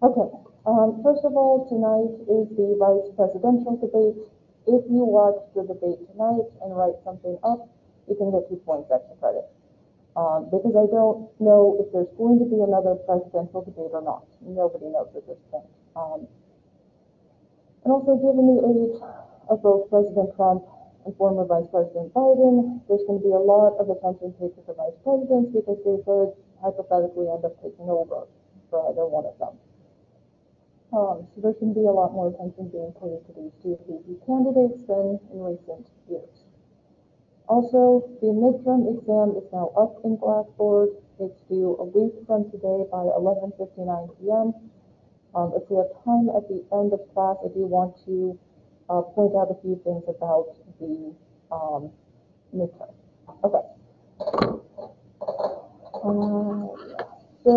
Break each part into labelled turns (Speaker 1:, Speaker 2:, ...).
Speaker 1: Okay, um, first of all, tonight is the vice presidential debate. If you watch the debate tonight and write something up, you can get two points extra credit. Um, because I don't know if there's going to be another presidential debate or not. Nobody knows at this point. Um, and also, given the age of both President Trump and former Vice President Biden, there's going to be a lot of attention paid to the vice presidents because they could hypothetically end up taking over for either one of them. Um, so there can be a lot more attention being paid to these two VP candidates than in recent years. Also, the midterm exam is now up in Blackboard. It's due a week from today by 11:59 p.m. Um, if we have time at the end of class, I do want to uh, point out a few things about the um, midterm. Okay. Uh, so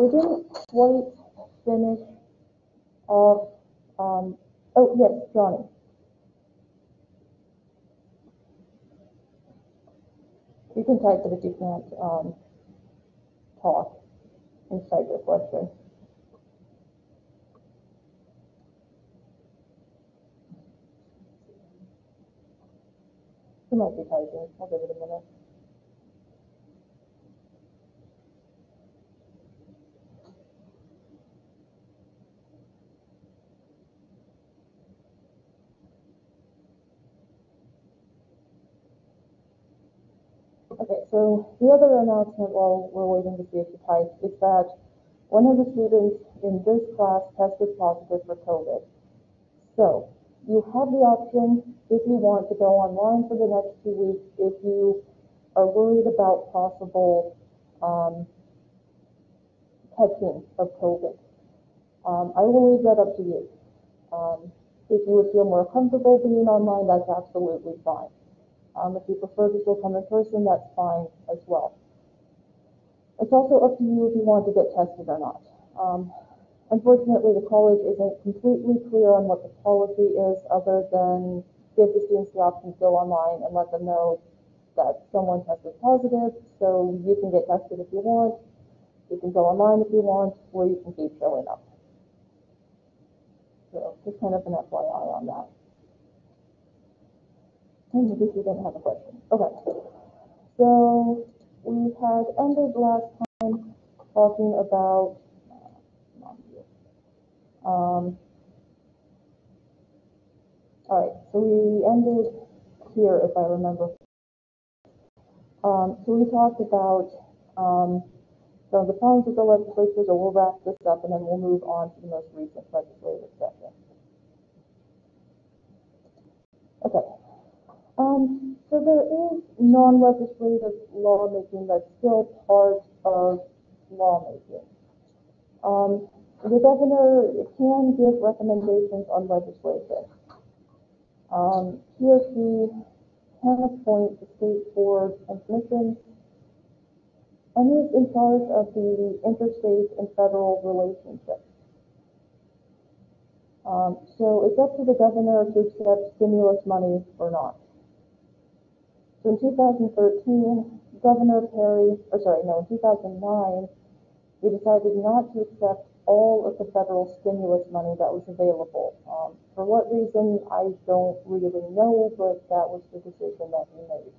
Speaker 1: we didn't quite finish off. Um, oh yes, Johnny. You can type it if you can't um, talk cite your question. He might be typing. I'll give it a minute. Okay, so the other announcement while we're waiting to see if he types is that one of the students in this class tested positive for COVID. So you have the option, if you want, to go online for the next two weeks if you are worried about possible um, catching of COVID. Um, I will leave that up to you. Um, if you would feel more comfortable being online, that's absolutely fine. Um, if you prefer to still come in person, that's fine as well. It's also up to you if you want to get tested or not. Um, unfortunately, the college isn't completely clear on what the policy is other than give the students the option to go online and let them know that someone tested positive, so you can get tested if you want, you can go online if you want, or you can keep showing up. So just kind of an FYI on that. And I guess you didn't have a question. Okay. So we had ended last time talking about um, all right, so we ended here, if I remember. Um, so we talked about um, some of the problems with the legislature, so we'll wrap this up and then we'll move on to the most recent legislative session. Okay. Um, so there is non-legislative lawmaking that's still part of lawmaking. Um, the governor can give recommendations on legislation. Um, she can appoint the state boards and commissions and is in charge of the interstate and federal relationships. Um, so it's up to the governor to accept stimulus money or not. In 2013, Governor Perry, or sorry, no, in 2009, he decided not to accept all of the federal stimulus money that was available. Um, for what reason, I don't really know, but that was the decision that he made.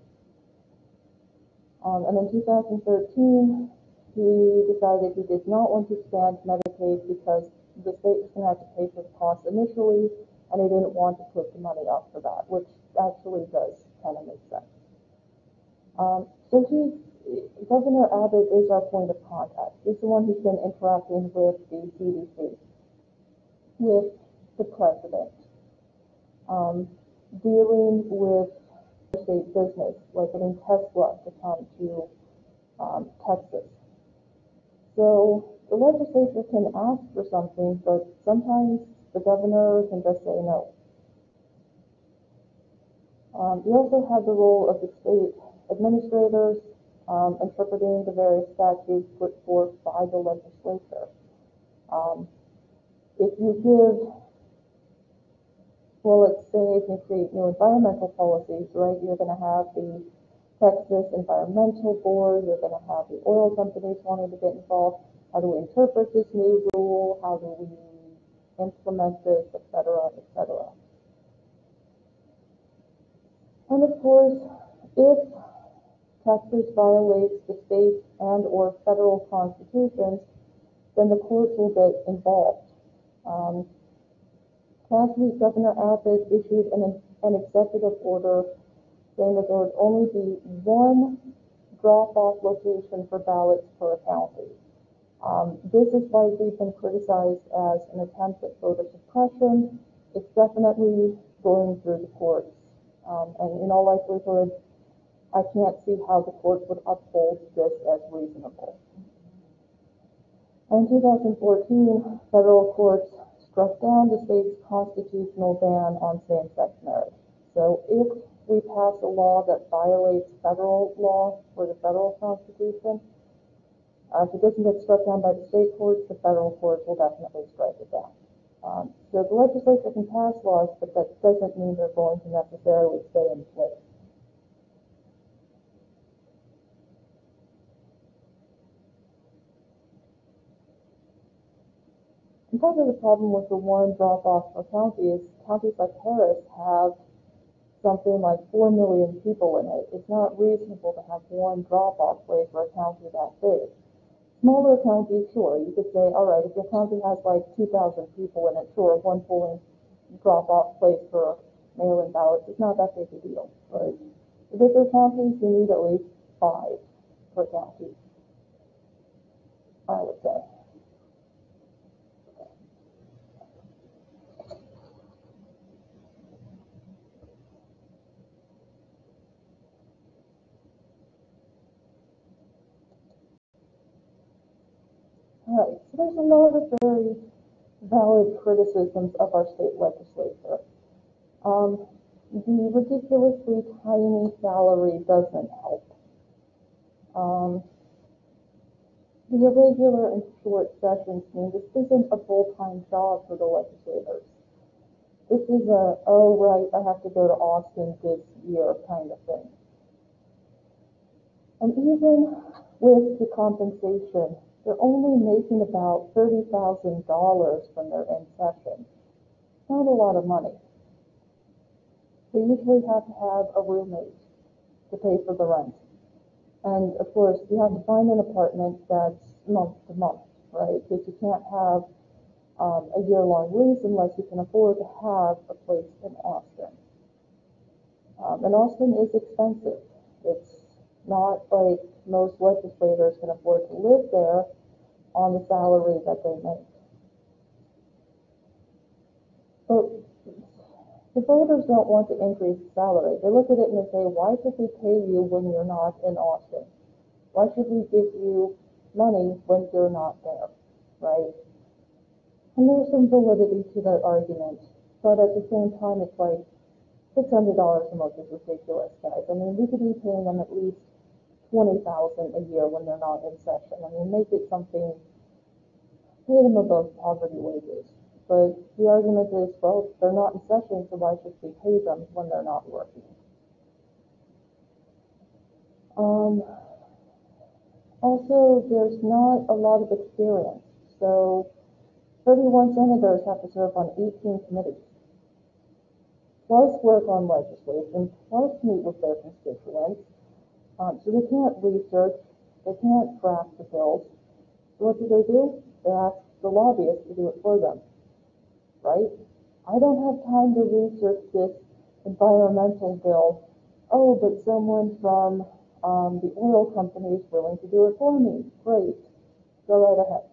Speaker 1: Um, and in 2013, he decided he did not want to expand Medicaid because the state was going to have to pay for the costs initially, and he didn't want to put the money up for that, which actually does kind of make sense. Um, so he's, Governor Abbott is our point of contact. He's the one who's been interacting with the CDC, with the president, um, dealing with state business, like getting Tesla to come to um, Texas. So the legislature can ask for something, but sometimes the governor can just say no. Um, you also have the role of the state administrators um, interpreting the various statutes put forth by the legislature. Um, if you give, well, let's say if you create new environmental policies, right, you're going to have the Texas Environmental Board, you're going to have the oil companies wanting to get involved. how do we interpret this new rule? How do we implement this, et cetera, et cetera. And of course, if Texas violates the state and or federal constitutions, then the courts will get involved. Um, Last Governor Abbott issued an, an executive order saying that there would only be one drop-off location for ballots per county. Um, this is widely been criticized as an attempt at voter suppression. It's definitely going through the courts. Um, and in all likelihood, I can't see how the court would uphold this as reasonable. In 2014, federal courts struck down the state's constitutional ban on same-sex marriage. So if we pass a law that violates federal law or the federal constitution, uh, if it doesn't get struck down by the state courts, the federal courts will definitely strike it down. Um, so the legislature can pass laws, but that doesn't mean they're going to necessarily stay in place. And part of the problem with the one drop-off per county is counties like Harris have something like 4 million people in it. It's not reasonable to have one drop-off place for a county that big. Smaller counties, sure, you could say, all right, if your county has like 2,000 people in it, sure, one polling drop-off place for mail-in ballots is not that big a deal, right? The bigger counties, you need at least five per county, I would say. All right, so there's a lot of very valid criticisms of our state legislature. Um, the ridiculously tiny salary doesn't help. Um, the irregular and short sessions mean this isn't a full-time job for the legislators. This is a, oh, right, I have to go to Austin this year kind of thing. And even with the compensation, they're only making about $30,000 from their end session. Not a lot of money. They usually have to have a roommate to pay for the rent. And of course, you have to find an apartment that's month to month, right? Because you can't have um, a year-long lease unless you can afford to have a place in Austin. Um, and Austin is expensive. It's not like most legislators can afford to live there on the salary that they make. But the voters don't want to increase the salary. They look at it and they say, why should we pay you when you're not in Austin? Why should we give you money when you're not there, right? And there's some validity to that argument, but at the same time, it's like $600 a month is ridiculous, guys. I mean, we could be paying them at least twenty thousand a year when they're not in session. I mean, make it something, pay them above poverty wages. But the argument is, well, they're not in session, so why should we pay them when they're not working? Um, also, there's not a lot of experience. So 31 senators have to serve on 18 committees, plus work on legislation, plus meet with their constituents, um, so they can't research, they can't draft the bills. So what do they do? They ask the lobbyists to do it for them, right? I don't have time to research this environmental bill. Oh, but someone from um, the oil company is willing to do it for me. Great, go right ahead.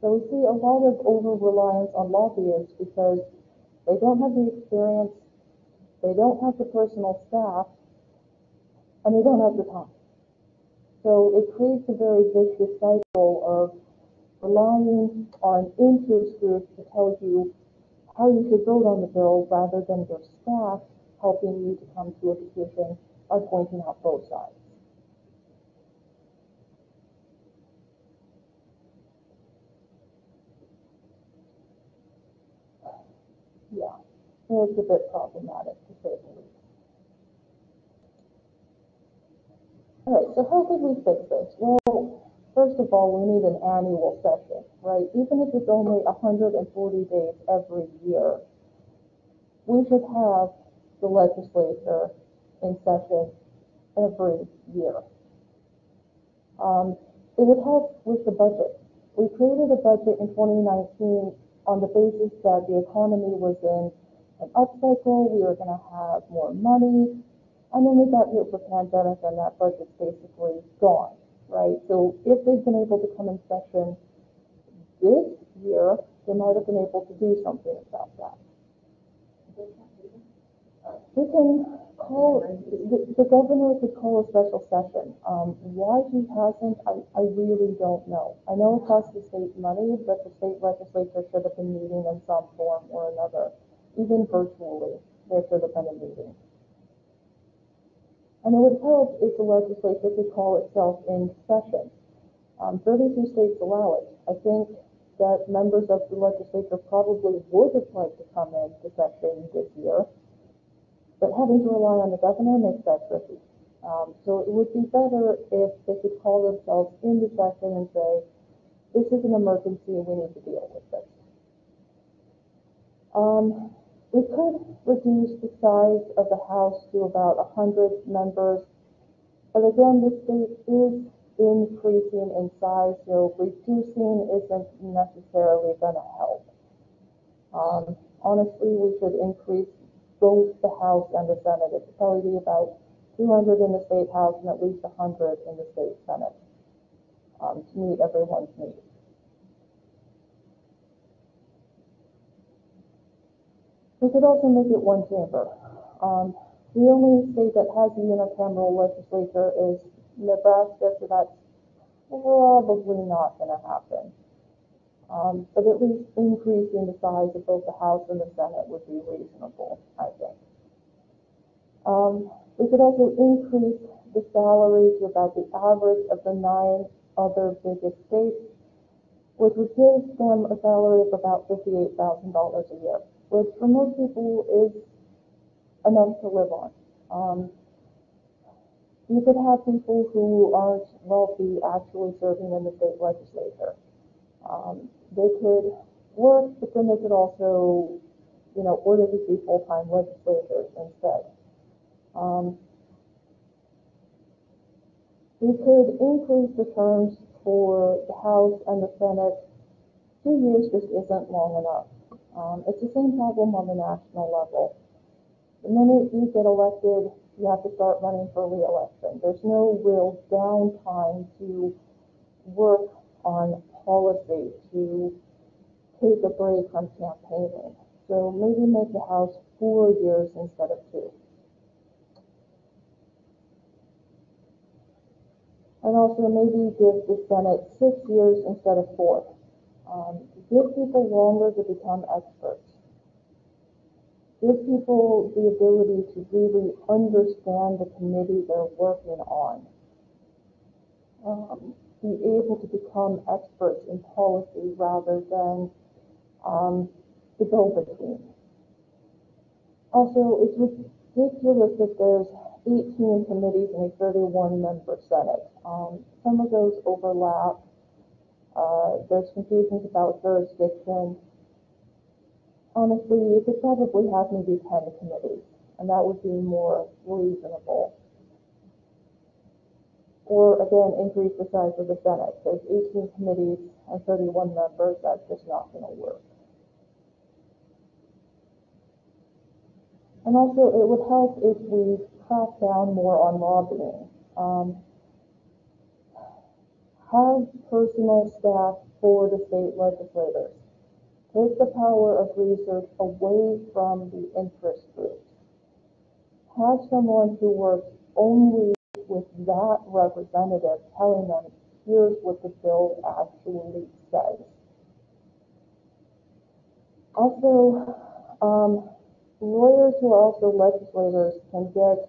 Speaker 1: So we see a lot of over-reliance on lobbyists because they don't have the experience they don't have the personal staff, and they don't have the time. So it creates a very vicious cycle of relying on interest groups to tell you how you should vote on the bill rather than your staff helping you to come to a decision by pointing out both sides. Yeah, it's a bit problematic All right, so how could we fix this? Well, first of all, we need an annual session, right? Even if it's only hundred and forty days every year, we should have the legislature in session every year. Um, it would help with the budget. We created a budget in twenty nineteen on the basis that the economy was in an upcycle, we were gonna have more money, and then we got hit with the pandemic and that budget's basically gone, right? So if they've been able to come in session this year, they might have been able to do something about that. We can call, the, the governor could call a special session. Um, why he hasn't, I, I really don't know. I know it costs the state money, but the state legislature should have been meeting in some form or another. Even virtually, there should have been meeting. And it would help if the legislature could call itself in session. Um, thirty-two states allow it. I think that members of the legislature probably would have liked to come into session this year. But having to rely on the governor makes that tricky. Um, so it would be better if they could call themselves into session and say, this is an emergency and we need to deal with this. Um, we could reduce the size of the House to about hundred members. But again, the state is increasing in size, so reducing isn't necessarily gonna help. Um, honestly, we should increase both the House and the Senate. It probably be about two hundred in the state House and at least hundred in the state Senate, um, to meet everyone's needs. We could also make it one chamber. Um, the only state that has a unicameral legislature is Nebraska, so that's probably not gonna happen. Um, but at least increasing the size of both the House and the Senate would be reasonable, I think. Um, we could also increase the salary to about the average of the nine other biggest states, which would give them a salary of about fifty-eight thousand dollars a year, which for most people is enough to live on. Um, you could have people who aren't wealthy actually serving in the state legislature. Um, they could work, but then they could also, you know, order to be full-time legislators instead. Um, we could increase the terms for the House and the Senate. Two years just isn't long enough. Um, it's the same problem on the national level. The minute you get elected, you have to start running for reelection. There's no real downtime to work on policy, to take a break from campaigning. So maybe make the House four years instead of two. And also maybe give the Senate six years instead of four. Um, give people longer to become experts. Give people the ability to really understand the committee they're working on. Um, be able to become experts in policy rather than um, the go-between. Also, it's ridiculous that there's 18 committees and a 31 member Senate. Um, some of those overlap. Uh, there's confusions about jurisdiction. Honestly, you could probably have maybe 10 committees, and that would be more reasonable. Or again, increase the size of the Senate. There's 18 committees and 31 members. That's just not going to work. And also, it would help if we crack down more on lobbying. Um, have personal staff for the state legislators. Take the power of research away from the interest groups. Have someone who works only with that representative telling them, here's what the bill actually says. Also, um, lawyers who are also legislators can get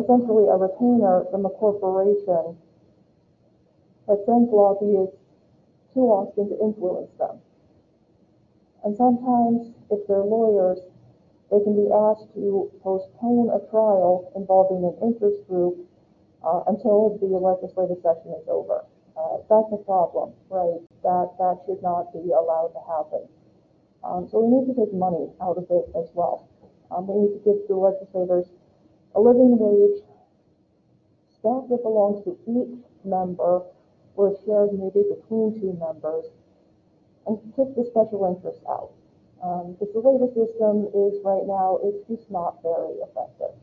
Speaker 1: essentially a retainer from a corporation that sends lobbyists to Austin to influence them. And sometimes, if they're lawyers, they can be asked to postpone a trial involving an interest group uh, until the legislative session is over. Uh, that's a problem, right? That, that should not be allowed to happen. Um, so we need to take money out of it as well. Um, we need to give the legislators a living wage, staff that belongs to each member or shared maybe between two members, and take the special interests out. Um, because the way the system is right now, it's just not very effective.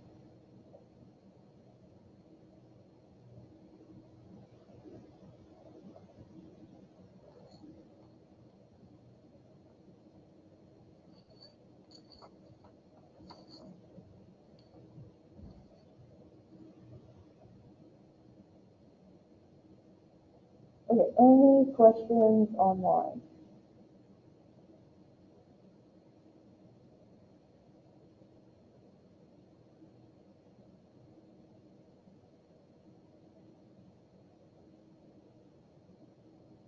Speaker 1: Okay, any questions online?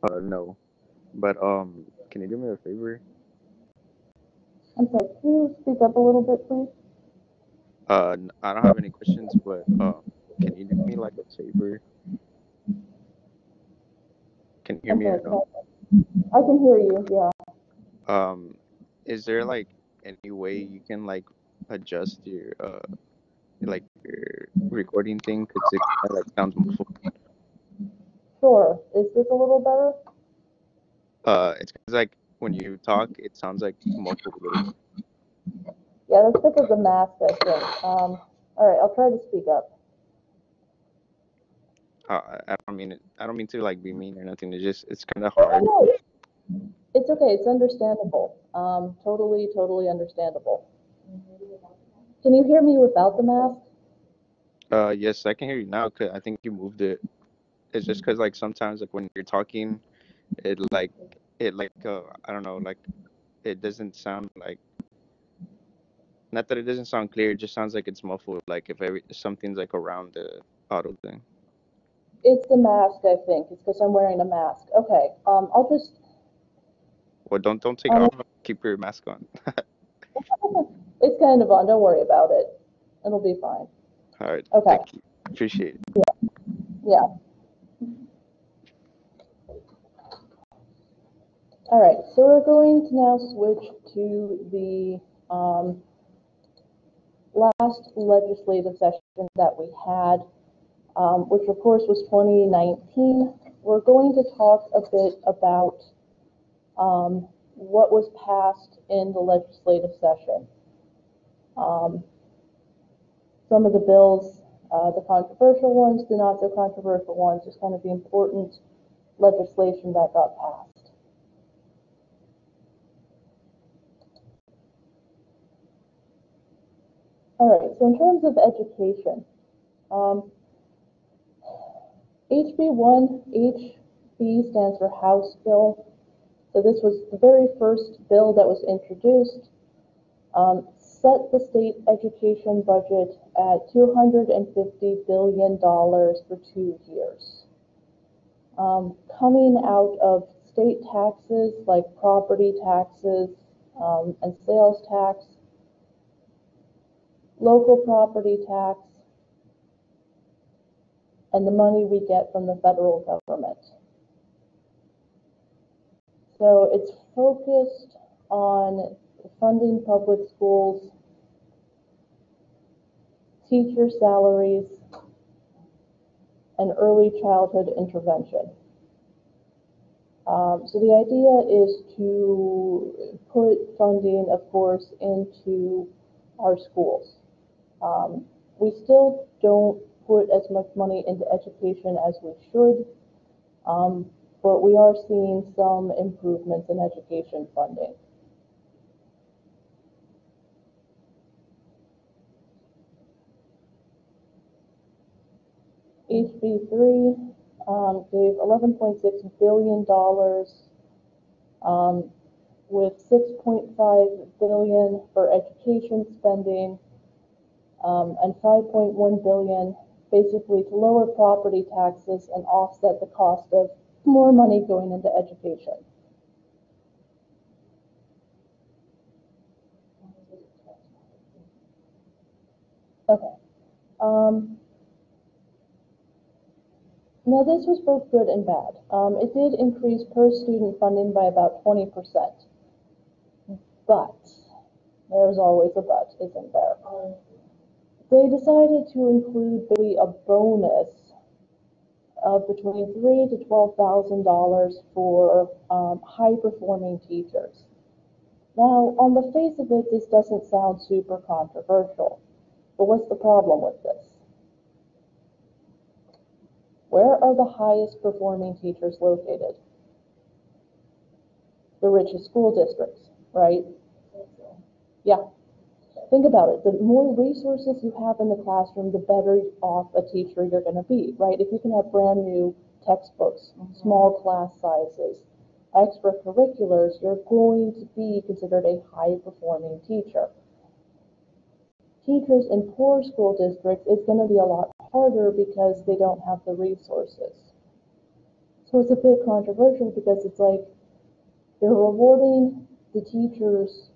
Speaker 2: Uh, no. But um, can you do me a favor?
Speaker 1: I'm sorry, can you speak up a little bit, please?
Speaker 2: Uh, n- I don't have any questions, but um, can you do me like a favor? Can you hear
Speaker 1: I'm
Speaker 2: me?
Speaker 1: I can hear you, yeah.
Speaker 2: Um, is there like any way you can like adjust your uh like your recording thing? Cause it kinda, like sounds muffled.
Speaker 1: Sure, is this a little better?
Speaker 2: Uh, it's 'cause, like when you talk, it sounds like muffled.
Speaker 1: Yeah, that's because of the mask, I think. Um, all right, I'll try to speak up.
Speaker 2: Uh, I I don't mean it. I don't mean to like be mean or nothing. It's just it's kind of hard.
Speaker 1: No, it's okay, it's understandable. Um, totally, totally understandable. Can you hear me without the mask?
Speaker 2: Uh, yes, I can hear you now. Cause I think you moved it. It's just because like sometimes like when you're talking, it like it like uh I don't know like it doesn't sound like not that it doesn't sound clear. It just sounds like it's muffled. Like if every something's like around the auto thing.
Speaker 1: It's the mask, I think. It's because I'm wearing a mask. Okay, um, I'll just,
Speaker 2: Well, don't don't take
Speaker 1: Um,
Speaker 2: off. Keep your mask on.
Speaker 1: it's kind of on, don't worry about it. It'll be fine.
Speaker 2: All right.
Speaker 1: Okay.
Speaker 2: Appreciate it.
Speaker 1: Yeah. All right, so we're going to now switch to the um, last legislative session that we had, um, which of course was 2019. We're going to talk a bit about um, what was passed in the legislative session. Um, some of the bills, uh, the controversial ones, the not so controversial ones, just kind of the important legislation that got passed. All right, so in terms of education, um, HB one, HB stands for House Bill. So this was the very first bill that was introduced. Um, set the state education budget at two hundred and fifty billion dollars for two years. Um, coming out of state taxes like property taxes, um, and sales tax, local property tax, and the money we get from the federal government. So it's focused on funding public schools, teacher salaries, and early childhood intervention. Um, so the idea is to put funding, of course, into our schools. Um, we still don't put as much money into education as we should, um, but we are seeing some improvements in education funding. HB three, um, gave eleven point six billion dollars, um, with six point five billion for education spending, um, and five point one billion basically to lower property taxes and offset the cost of more money going into education. Okay. Um, Now, this was both good and bad. Um, it did increase per student funding by about twenty percent. But, there's always a but, isn't there? They decided to include really a bonus of between three to twelve thousand dollars for, um, high-performing teachers. Now, on the face of it, this doesn't sound super controversial, but what's the problem with this? Where are the highest performing teachers located? The richest school districts, right? Yeah. Think about it. The more resources you have in the classroom, the better off a teacher you're going to be, right? If you can have brand new textbooks, small mm-hmm. class sizes, extracurriculars, you're going to be considered a high performing teacher. Teachers in poor school districts, it's going to be a lot harder because they don't have the resources. So it's a bit controversial because it's like you're rewarding the teachers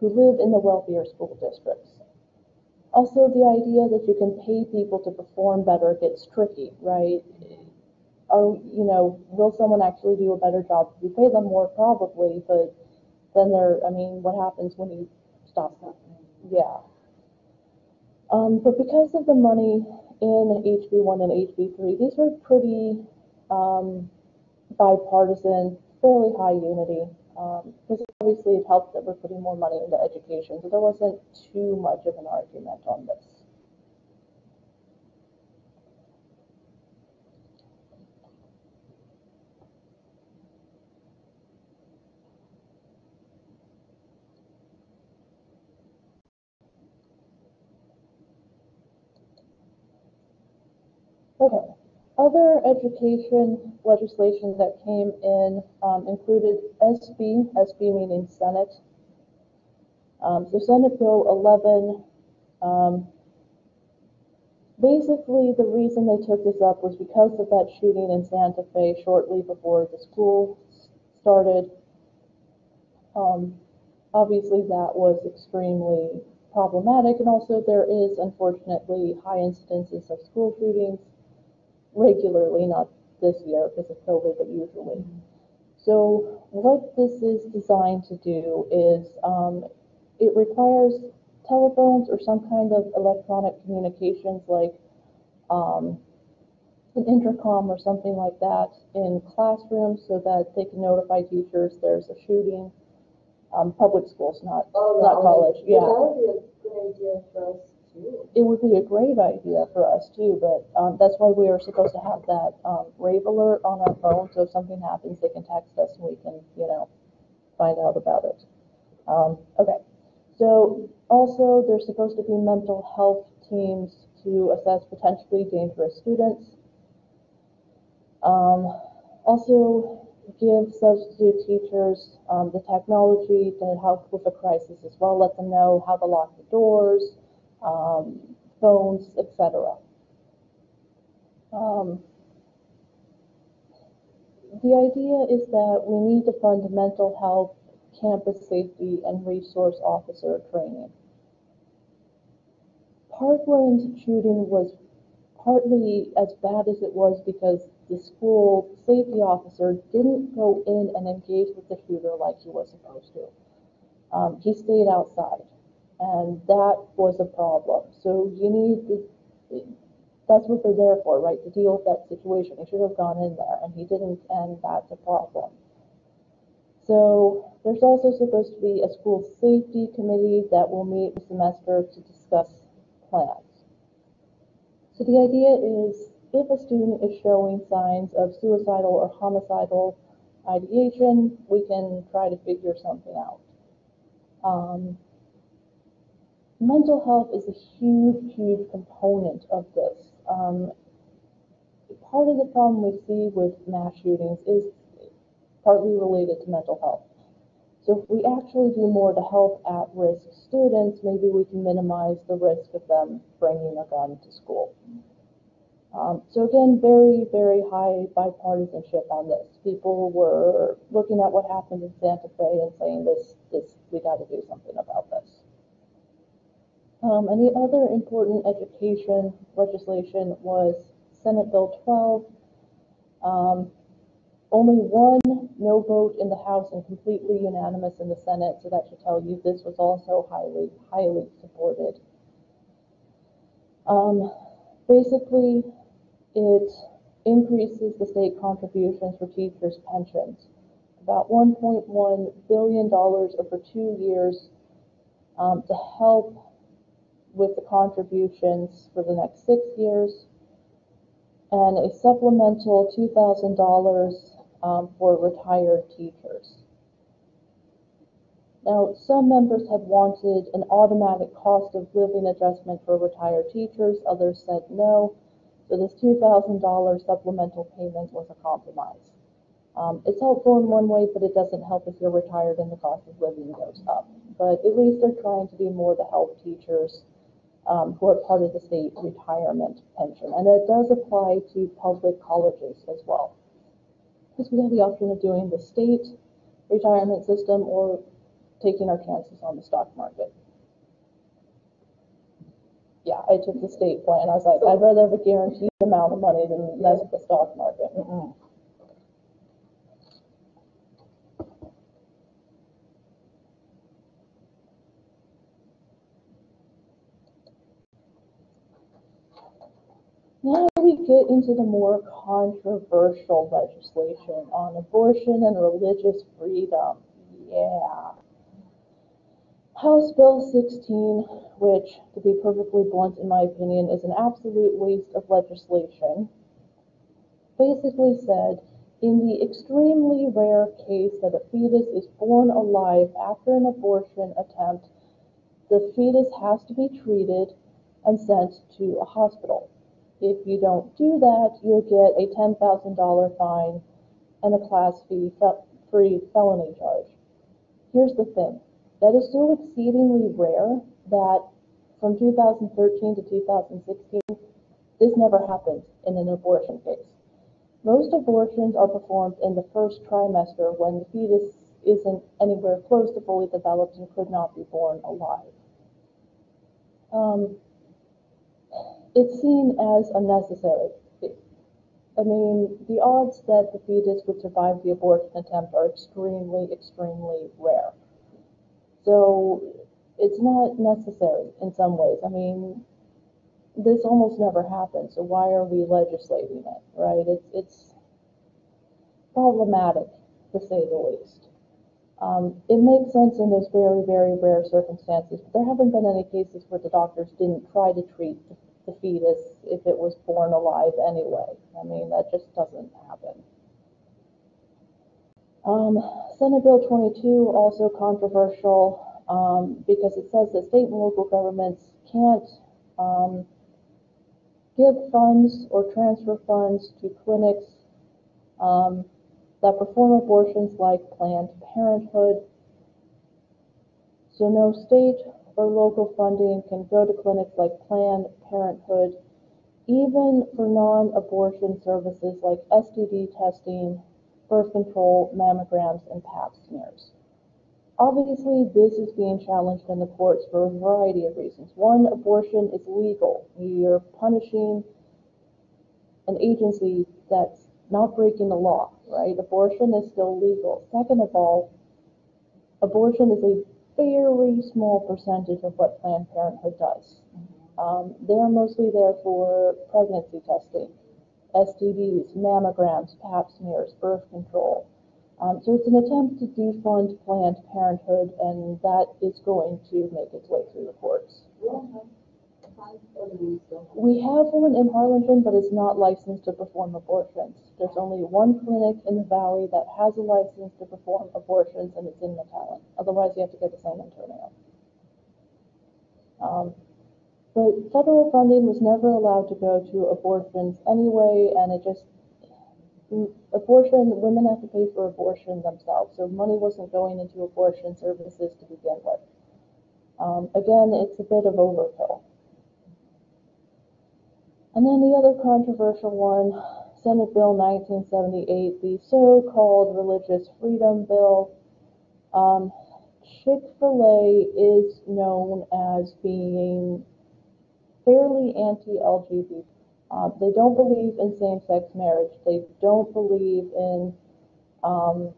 Speaker 1: who live in the wealthier school districts. Also, the idea that you can pay people to perform better gets tricky, right? Are, you know, will someone actually do a better job if you pay them more? Probably, but then there, I mean, what happens when you stop that? Yeah. Um, but because of the money in HB one and HB three, these were pretty, um, bipartisan, fairly high unity. Um, obviously it helped that we're putting more money into education, so there wasn't too much of an argument on this. Okay, other education legislation that came in, um, included SB, SB meaning Senate. Um, so Senate Bill eleven, um, basically, the reason they took this up was because of that shooting in Santa Fe shortly before the school started. Um, obviously, that was extremely problematic, and also there is unfortunately high incidences of school shootings regularly, not this year because of COVID, but usually. So what this is designed to do is, um, it requires telephones or some kind of electronic communications like, um, an intercom or something like that in classrooms so that they can notify teachers there's a shooting. Um, public schools, not,
Speaker 3: Oh,
Speaker 1: not college, yeah.
Speaker 3: That would be a good idea for us.
Speaker 1: It would be a great idea for us too, but, um, that's why we are supposed to have that, um, rave alert on our phone, so if something happens, they can text us and we can, you know, find out about it. Um, okay, so also, there's supposed to be mental health teams to assess potentially dangerous students. Um, also, give substitute teachers, um, the technology to help with a crisis as well, let them know how to lock the doors, um, phones, etc. Um, the idea is that we need to fund mental health, campus safety, and resource officer training. Parkland shooting was partly as bad as it was because the school safety officer didn't go in and engage with the shooter like he was supposed to. Um, he stayed outside, and that was a problem. So you need, to- that's what they're there for, right, to deal with that situation. He should have gone in there, and he didn't, and that's a problem. So there's also supposed to be a school safety committee that will meet this semester to discuss plans. So the idea is if a student is showing signs of suicidal or homicidal ideation, we can try to figure something out. Um, mental health is a huge, huge component of this. Um, part of the problem we see with mass shootings is partly related to mental health. So if we actually do more to help at-risk students, maybe we can minimize the risk of them bringing a gun to school. Um, so again, very, very high bipartisanship on this. People were looking at what happened in Santa Fe and saying this, this, we gotta do something about this. Um, and the other important education legislation was Senate Bill 12. Um, only one no vote in the House and completely unanimous in the Senate, so that should tell you this was also highly, highly supported. Um, basically, it increases the state contributions for teachers' pensions. About one point one billion dollars over two years, um, to help with the contributions for the next six years. And a supplemental two thousand dollars, um, for retired teachers. Now, some members have wanted an automatic cost of living adjustment for retired teachers, others said no. So this two thousand dollar supplemental payment was a compromise. Um, it's helpful in one way, but it doesn't help if you're retired and the cost of living goes up. But at least they're trying to do more to help teachers, um, who are part of the state retirement pension. And it does apply to public colleges as well. Because we have the option of doing the state retirement system or taking our chances on the stock market. Yeah, I took the state plan. I was like, I'd rather have a guaranteed amount of money than mess with the stock market. Mm-mm. Now we get into the more controversial legislation on abortion and religious freedom. Yeah. House Bill 16, which, to be perfectly blunt in my opinion, is an absolute waste of legislation, basically said, in the extremely rare case that a fetus is born alive after an abortion attempt, the fetus has to be treated and sent to a hospital. If you don't do that, you'll get a $10,000 fine and a class fee free felony charge. Here's the thing that is so exceedingly rare that from 2013 to 2016, this never happened in an abortion case. Most abortions are performed in the first trimester when the fetus isn't anywhere close to fully developed and could not be born alive. Um, it's seen as unnecessary. I mean, the odds that the fetus would survive the abortion attempt are extremely, extremely rare. So it's not necessary in some ways. I mean, this almost never happens, so why are we legislating it, right? It's, it's problematic, to say the least. Um, it makes sense in those very, very rare circumstances, but there haven't been any cases where the doctors didn't try to treat the the fetus if it was born alive anyway. I mean, that just doesn't happen. Um, Senate Bill 22, also controversial, um, because it says that state and local governments can't, um, give funds or transfer funds to clinics, um, that perform abortions like Planned Parenthood. So no state or local funding can go to clinics like Planned Parenthood, even for non-abortion services like STD testing, birth control, mammograms, and pap smears. Obviously, this is being challenged in the courts for a variety of reasons. One, abortion is legal. You're punishing an agency that's not breaking the law, right? Abortion is still legal. Second of all, abortion is a very small percentage of what Planned Parenthood does. Um, they are mostly there for pregnancy testing, STDs, mammograms, pap smears, birth control. Um, so it's an attempt to defund Planned Parenthood, and that is going to make its way through the courts. We have one in Harlingen, but it's not licensed to perform abortions. There's only one clinic in the valley that has a license to perform abortions, and it's in McAllen. Otherwise, you have to go to San Antonio. Um, but federal funding was never allowed to go to abortions anyway, and it just, mm, abortion, women have to pay for abortion themselves, so money wasn't going into abortion services to begin with. Um, again, it's a bit of overkill. And then the other controversial one, Senate Bill 1978, the so-called Religious Freedom Bill. Um, Chick-fil-A is known as being fairly anti-LGBT, Uh, they don't believe in same-sex marriage. They don't believe in, um,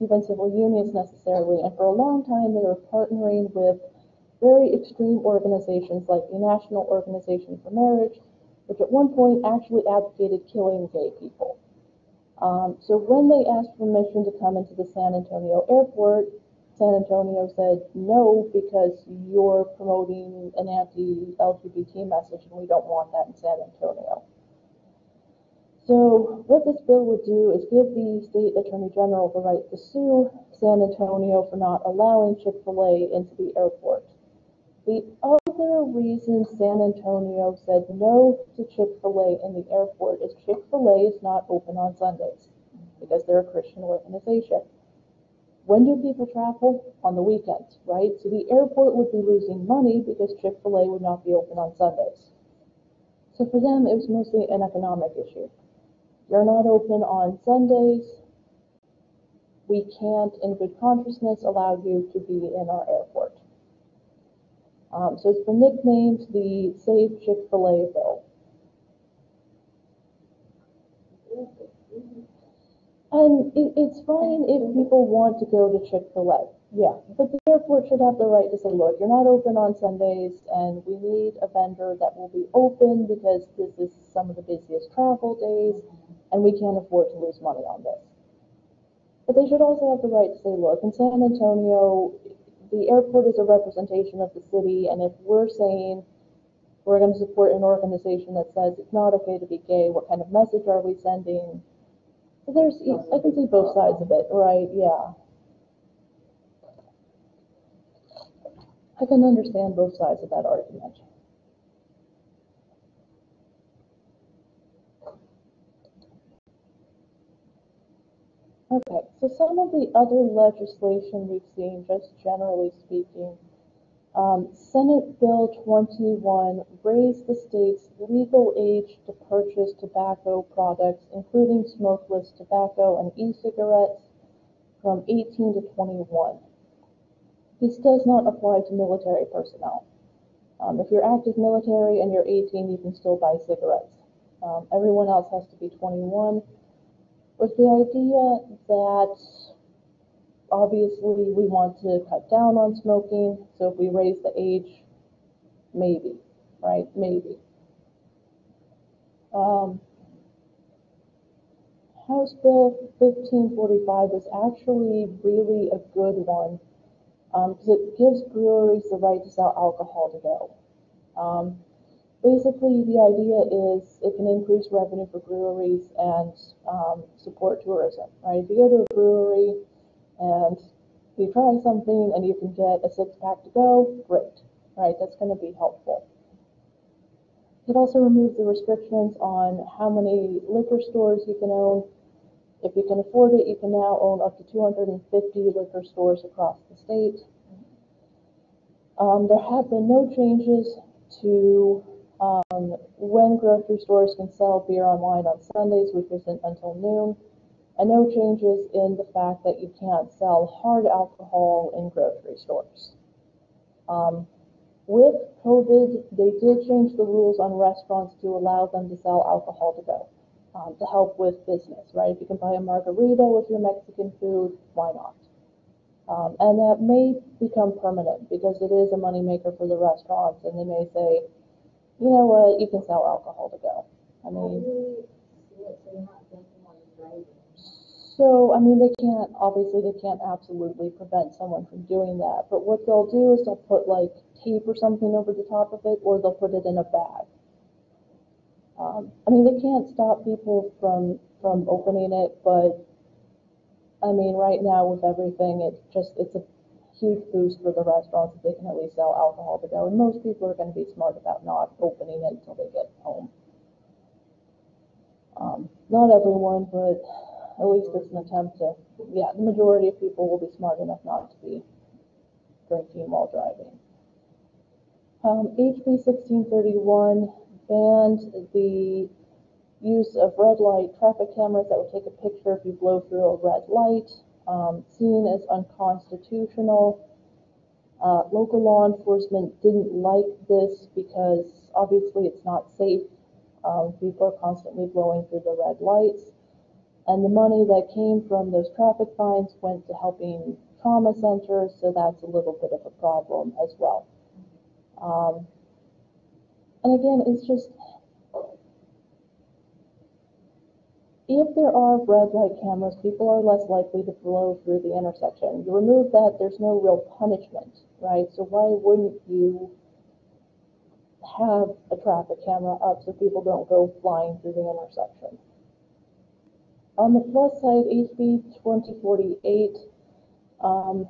Speaker 1: even civil unions necessarily. And for a long time, they were partnering with very extreme organizations like the National Organization for Marriage, which at one point actually advocated killing gay people. Um, so when they asked permission to come into the San Antonio airport, San Antonio said no because you're promoting an anti-LGBT message and we don't want that in San Antonio. So what this bill would do is give the state attorney general the right to sue San Antonio for not allowing Chick-fil-A into the airport. The other reason San Antonio said no to Chick-fil-A in the airport is Chick-fil-A is not open on Sundays because they're a Christian organization. When do people travel? On the weekends, right? So the airport would be losing money because Chick-fil-A would not be open on Sundays. So for them, it was mostly an economic issue. You're not open on Sundays. We can't, in good consciousness, allow you to be in our airport. Um, so it's been nicknamed the Save Chick-fil-A Bill. And it, it's fine if people want to go to Chick-fil-A, yeah, but the airport should have the right to say, look, you're not open on Sundays, and we need a vendor that will be open because this is some of the busiest travel days, and we can't afford to lose money on this. But they should also have the right to say, look, in San Antonio, the airport is a representation of the city, and if we're saying we're gonna support an organization that says it's not okay to be gay, what kind of message are we sending? So There's, I can see both sides of it, right, yeah. I can understand both sides of that argument. Okay, so some of the other legislation we've seen, just generally speaking, um, Senate Bill 21 raised the state's legal age to purchase tobacco products, including smokeless tobacco and e-cigarettes, from 18 to 21. This does not apply to military personnel. Um, if you're active military and you're 18, you can still buy cigarettes. Um, everyone else has to be 21 with the idea that obviously we want to cut down on smoking, so if we raise the age, maybe, right? Maybe. Um, House Bill 1545 was actually really a good one because it gives breweries the right to sell alcohol to go. Um, basically, the idea is it can increase revenue for breweries and um, support tourism, right? If you go to a brewery and you try something and you can get a six pack to go, great, right? That's going to be helpful. It also removes the restrictions on how many liquor stores you can own. If you can afford it, you can now own up to 250 liquor stores across the state. Um, there have been no changes to um, when grocery stores can sell beer and wine on Sundays, which isn't until noon, and no changes in the fact that you can't sell hard alcohol in grocery stores. Um, with COVID, they did change the rules on restaurants to allow them to sell alcohol to go, um, to help with business, right? If you can buy a margarita with your Mexican food, why not? Um, and that may become permanent because it is a moneymaker for the restaurants, and they may say, you know what, you can sell alcohol to go. I mean,
Speaker 3: we see it so you're not drinking while you're driving?
Speaker 1: so, I mean, they can't, obviously, they can't absolutely prevent someone from doing that, but what they'll do is they'll put like tape or something over the top of it, or they'll put it in a bag. Um, I mean, they can't stop people from, from opening it, but, I mean, right now with everything, it just, it's a huge boost for the restaurants if they can at least sell alcohol to go, and most people are gonna be smart about not opening it until they get home. Um, not everyone, but at least it's an attempt to, yeah, the majority of people will be smart enough not to be drinking while driving. Um, HB sixteen thirty-one banned the use of red light traffic cameras that would take a picture if you blow through a red light, um, seen as unconstitutional. Uh, local law enforcement didn't like this because obviously it's not safe Um, people are constantly blowing through the red lights. And the money that came from those traffic fines went to helping trauma centers, so that's a little bit of a problem as well. Um, and again, it's just, if there are red light cameras, people are less likely to blow through the intersection. You remove that, there's no real punishment, right? So why wouldn't you have a traffic camera up so people don't go flying through the intersection? On the plus side, HB twenty forty-eight, um,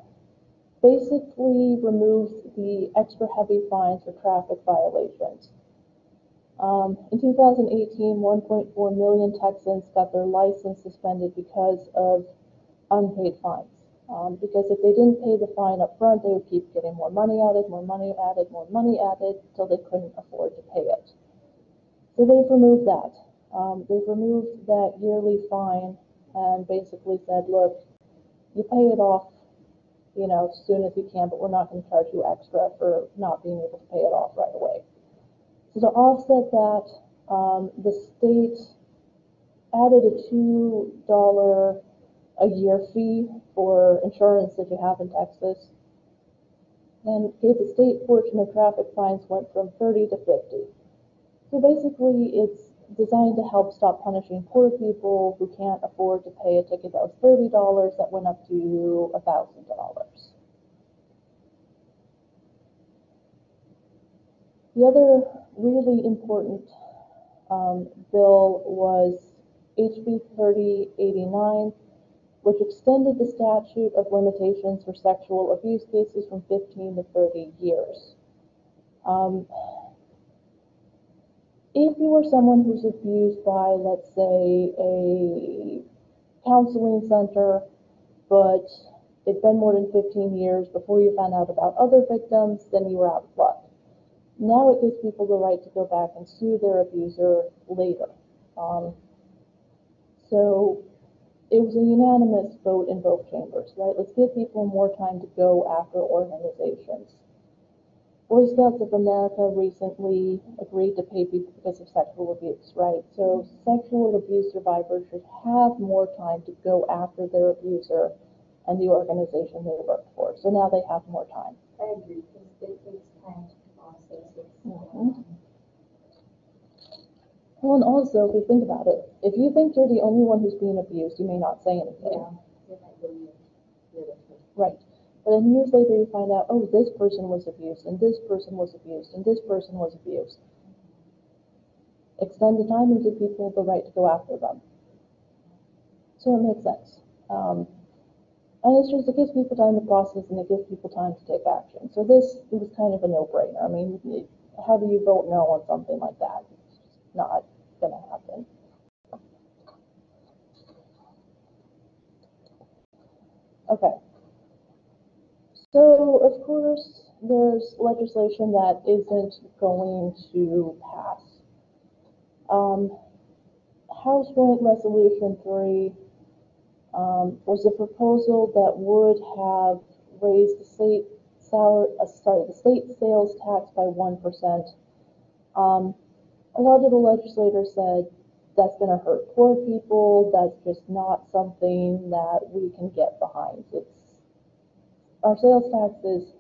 Speaker 1: basically removes the extra heavy fines for traffic violations. Um, in 2018, 1.4 million Texans got their license suspended because of unpaid fines. Um, because if they didn't pay the fine up front, they would keep getting more money added, more money added, more money added, till they couldn't afford to pay it. So they've removed that. Um, they've removed that yearly fine and basically said, look, you pay it off, you know, as soon as you can, but we're not gonna charge you extra for not being able to pay it off right away. So to offset that, um, the state added a two dollar a year fee for insurance that you have in Texas. And gave the state portion of traffic fines went from 30 to 50. So basically, it's designed to help stop punishing poor people who can't afford to pay a ticket that was $30 that went up to $1,000. The other really important um, bill was HB 3089, which extended the statute of limitations for sexual abuse cases from 15 to 30 years. Um, if you were someone who's abused by, let's say, a counseling center, but it's been more than 15 years before you found out about other victims, then you were out of luck. Now it gives people the right to go back and sue their abuser later. Um, so it was a unanimous vote in both chambers, right? Let's give people more time to go after organizations. Boy Scouts of America recently agreed to pay people because of sexual abuse, right? So sexual abuse survivors should have more time to go after their abuser and the organization they work for. So now they have more time.
Speaker 3: I agree, it takes time to
Speaker 1: Mhm. Well, and also, if you think about it, if you think you're the only one who's being abused, you may not say anything.
Speaker 3: Yeah, you're not doing it the other way.
Speaker 1: Right. But then years later, you find out, oh, this person was abused, and this person was abused, and this person was abused. Extend the time and give people the right to go after them. So it makes sense. Um, and it's just, it gives people time to process and it gives people time to take action. So this, it was kind of a no-brainer. I mean, how do you vote no on something like that? It's not gonna happen. Okay. So, of course, there's legislation that isn't going to pass. Um, House Joint Resolution three, um, was a proposal that would have raised the state salary, uh, sorry, the state sales tax by one percent. Um, a lot of the legislators said, that's gonna hurt poor people, that's just not something that we can get behind. It's, our sales tax is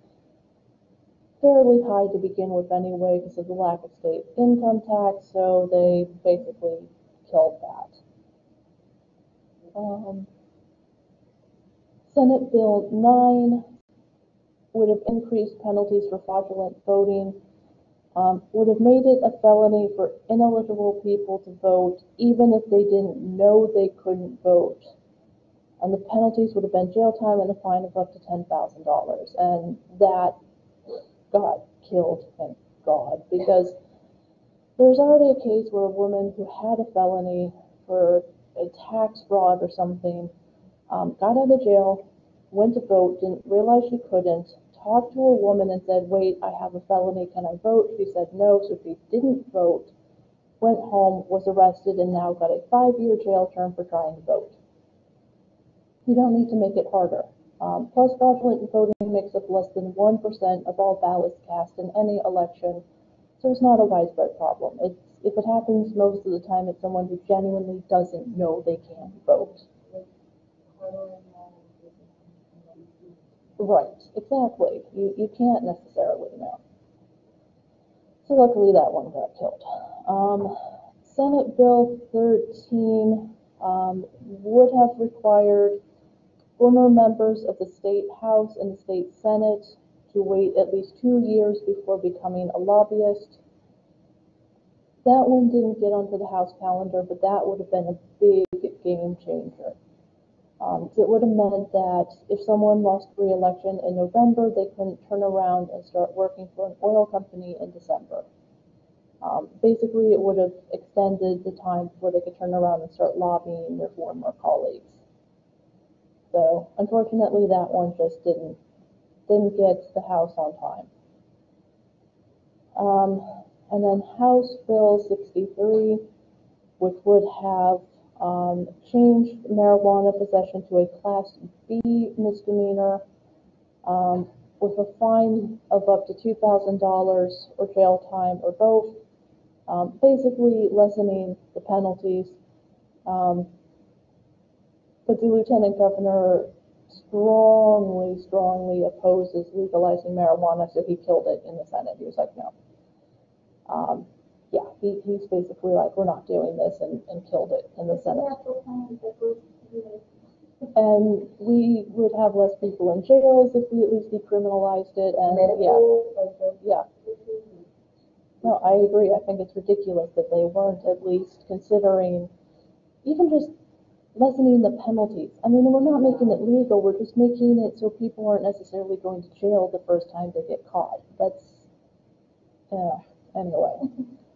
Speaker 1: fairly high to begin with anyway because of the lack of state income tax, so they basically killed that. Um, Senate Bill nine would have increased penalties for fraudulent voting, um, would have made it a felony for ineligible people to vote, even if they didn't know they couldn't vote. And the penalties would have been jail time and a fine of up to ten thousand dollars, and that got killed, thank God, because there's already a case where a woman who had a felony for a tax fraud or something, um, got out of jail, went to vote, didn't realize she couldn't, talked to a woman and said, wait, I have a felony, can I vote? She said no, so she didn't vote, went home, was arrested, and now got a five-year jail term for trying to vote. You don't need to make it harder. Um, plus fraudulent voting makes up less than one percent of all ballots cast in any election, so it's not a widespread problem. It's if it happens most of the time, it's someone who genuinely doesn't know they can vote. Right, exactly. You, you can't necessarily know. So luckily that one got killed. Um, Senate Bill thirteen, um, would have required former members of the state house and the state senate to wait at least two years before becoming a lobbyist. That one didn't get onto the house calendar, but that would have been a big game changer. Um, it would have meant that if someone lost re-election in November, they couldn't turn around and start working for an oil company in December. Um, basically, it would have extended the time before they could turn around and start lobbying their former colleagues. So unfortunately, that one just didn't, didn't get the House on time. Um, and then House Bill sixty-three, which would have, um, changed marijuana possession to a Class B misdemeanor, um, with a fine of up to two thousand dollars or jail time or both. Um, basically lessening the penalties. Um, but the lieutenant governor strongly, strongly opposes legalizing marijuana, so he killed it in the Senate. He was like, no. He, he's basically like, we're not doing this and, and killed it in the Senate. And we would have less people in jails if we at least decriminalized it and, yeah, yeah. No, I agree. I think it's ridiculous that they weren't at least considering even just lessening the penalties. I mean, we're not making it legal, we're just making it so people aren't necessarily going to jail the first time they get caught. That's, yeah, anyway.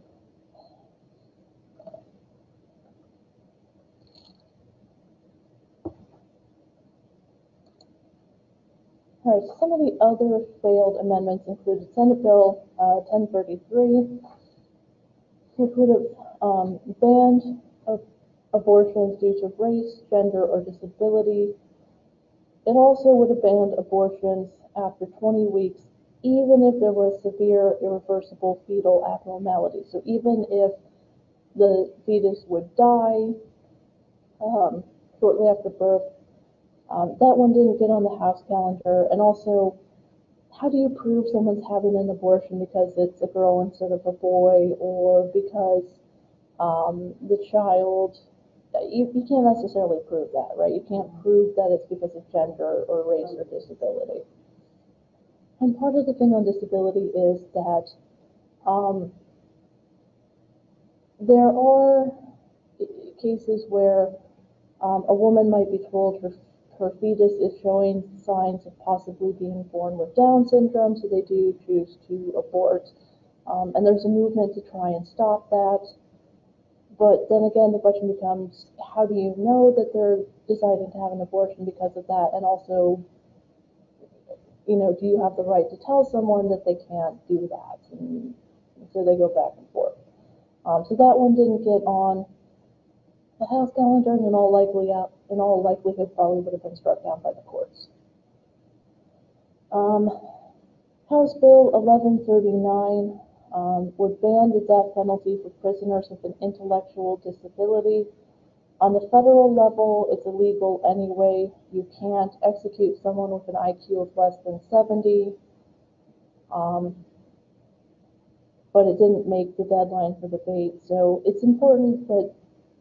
Speaker 1: All right, some of the other failed amendments included Senate Bill, uh, ten thirty-three, which would have, um, banned abortions due to race, gender, or disability. It also would have banned abortions after twenty weeks, even if there was severe irreversible fetal abnormality. So even if the fetus would die, um, shortly after birth, um, that one didn't get on the House calendar, and also, how do you prove someone's having an abortion because it's a girl instead of a boy, or because, um, the child, you, you can't necessarily prove that, right? You can't prove that it's because of gender or race or disability. And part of the thing on disability is that, um, there are cases where, um, a woman might be told her her fetus is showing signs of possibly being born with Down syndrome, so they do choose to abort. Um, and there's a movement to try and stop that. But then again, the question becomes, how do you know that they're deciding to have an abortion because of that? And also, you know, do you have the right to tell someone that they can't do that? And so they go back and forth. Um, so that one didn't get on the House calendar in all likelihood, in all likelihood probably would have been struck down by the courts. Um, House Bill eleven thirty-nine, um, would ban the death penalty for prisoners with an intellectual disability. On the federal level, it's illegal anyway. You can't execute someone with an IQ of less than seventy. Um, but it didn't make the deadline for debate, so it's important that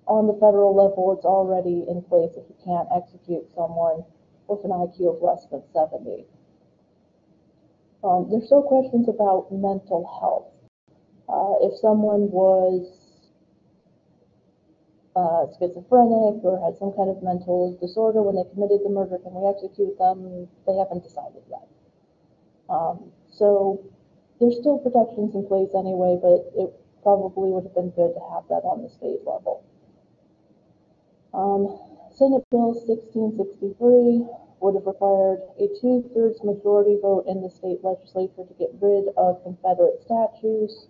Speaker 1: on the federal level, it's already in place if you can't execute someone with an IQ of less than seventy. Um, there's still questions about mental health. Uh, if someone was uh, schizophrenic or had some kind of mental disorder when they committed the murder, can we execute them? They haven't decided yet. Um, so there's still protections in place anyway, but it probably would have been good to have that on the state level. Um, Senate Bill sixteen sixty-three would have required a two-thirds majority vote in the state legislature to get rid of Confederate statues.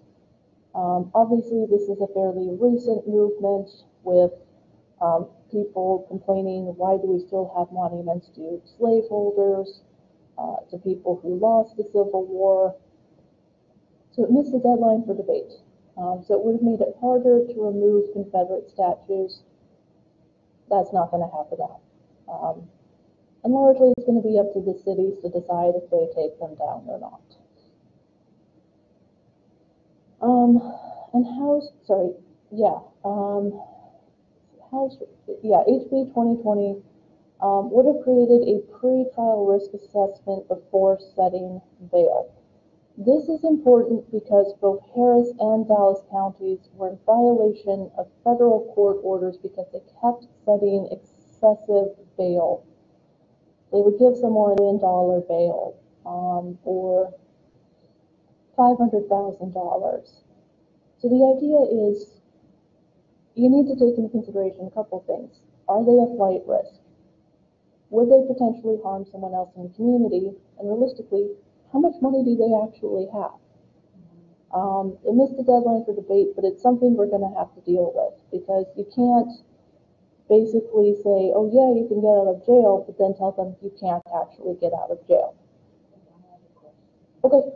Speaker 1: Um, obviously, this is a fairly recent movement with, um, people complaining, why do we still have monuments to slaveholders, uh, to people who lost the Civil War? So it missed the deadline for debate. Um, so it would have made it harder to remove Confederate statues. That's not gonna happen now. Um, and largely it's gonna be up to the cities to decide if they take them down or not. Um, and House, sorry, yeah, um, House, yeah, HB twenty twenty, um, would have created a pre-trial risk assessment before setting bail. This is important because both Harris and Dallas counties were in violation of federal court orders because they kept setting excessive bail. They would give someone a dollar bail, um, or five hundred thousand dollars. So the idea is, you need to take into consideration a couple things. Are they a flight risk? Would they potentially harm someone else in the community? And realistically, how much money do they actually have? Um, it missed the deadline for debate, but it's something we're gonna have to deal with, because you can't basically say, oh yeah, you can get out of jail, but then tell them you can't actually get out of jail. Okay,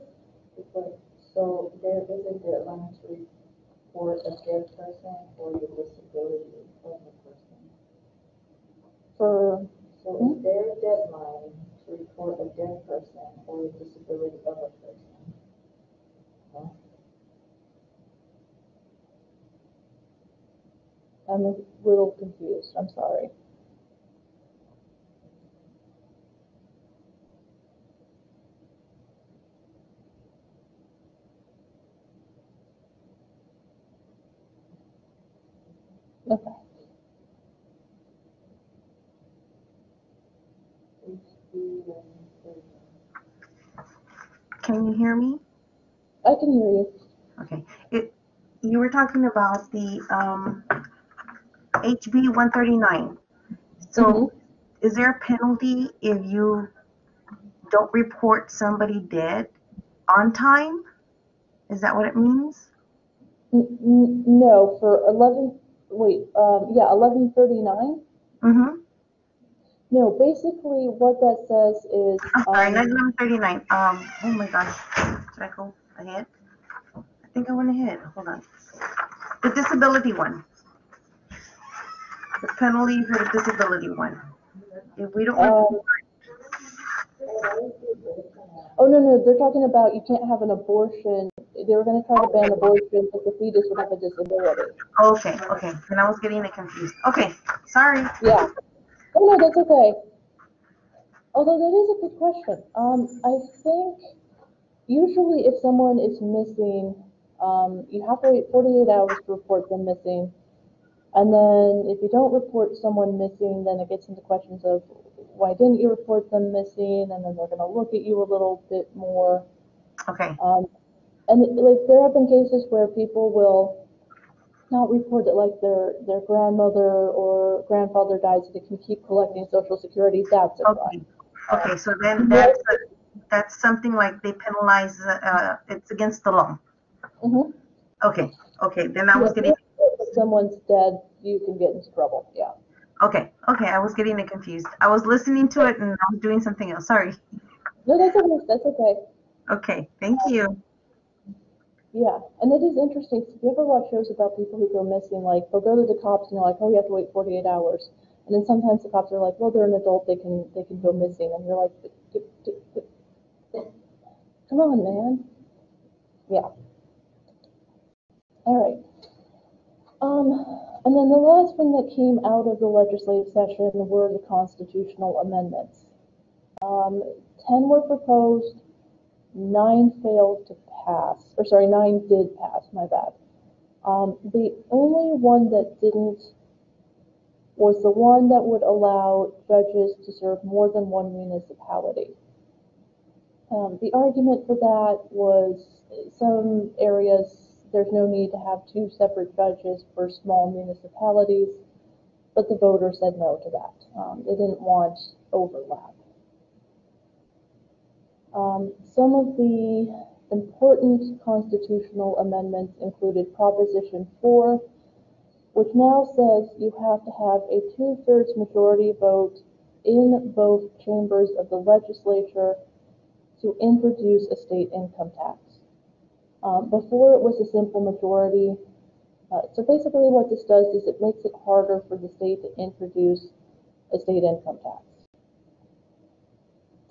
Speaker 3: so there is a deadline to report a dead person or the disability of the person.
Speaker 1: for,
Speaker 3: So is there a deadline to report a dead person or the disability of a person?
Speaker 1: I'm a little confused, I'm sorry. Okay,
Speaker 3: HB eleven thirty.
Speaker 4: Can you hear me?
Speaker 1: I can hear you.
Speaker 4: Okay. It, you were talking about the, um, HB one thirty-nine. So is there a penalty if you don't report somebody dead on time? Is that what it means?
Speaker 1: N- no, for eleven, wait, um, yeah, eleven thirty-nine?
Speaker 4: Mm-hmm.
Speaker 1: No, basically what that says is,
Speaker 4: I'm sorry, not
Speaker 1: um,
Speaker 4: eleven thirty-nine. Um, oh my gosh. Did I go ahead? I think I went ahead. Hold on. The disability one. The penalty for the disability one. If we don't
Speaker 1: um, oh, no, no, they're talking about you can't have an abortion. They were gonna try to ban abortion if the fetus would have a disability.
Speaker 4: Okay, okay, And I was getting it confused. Okay, sorry.
Speaker 1: Yeah. Oh, no, that's okay. Although that is a good question. Um, I think usually if someone is missing, um, you have to wait forty-eight hours to report them missing. And then if you don't report someone missing, then it gets into questions of why didn't you report them missing? And then they're gonna look at you a little bit more.
Speaker 4: Okay,
Speaker 1: Um, and like, there have been cases where people will not report that like their, their grandmother or grandfather died, so they can keep collecting social security, that's a
Speaker 4: okay,
Speaker 1: crime.
Speaker 4: okay, so then that's, that's something like they penalize, uh, it's against the law.
Speaker 1: Mhm.
Speaker 4: Okay, okay, then I was
Speaker 1: Yeah,
Speaker 4: getting,
Speaker 1: If someone's dead, you can get into trouble, yeah.
Speaker 4: okay, okay, I was getting it confused. I was listening to it and I was doing something else, sorry.
Speaker 1: No, that's okay, that's okay.
Speaker 4: Okay, thank you.
Speaker 1: Yeah, and it is interesting, 'cause if you ever watch shows about people who go missing, like, they'll go to the cops and they're like, oh, you have to wait forty-eight hours. And then sometimes the cops are like, well, they're an adult, they can, they can go missing, and you're like, "D- d- d- d- come on, man. Yeah. All right. Um, and then the last thing that came out of the legislative session were the constitutional amendments. Um, ten were proposed, nine failed to pass, or sorry, nine did pass, my bad. Um, the only one that didn't was the one that would allow judges to serve more than one municipality. Um, the argument for that was some areas, there's no need to have two separate judges for small municipalities, but the voters said no to that. Um, they didn't want overlap. Um, some of the important constitutional amendments included Proposition 4, which now says you have to have a two-thirds majority vote in both chambers of the legislature to introduce a state income tax. Um, before it was a simple majority. Uh, so basically what this does is it makes it harder for the state to introduce a state income tax.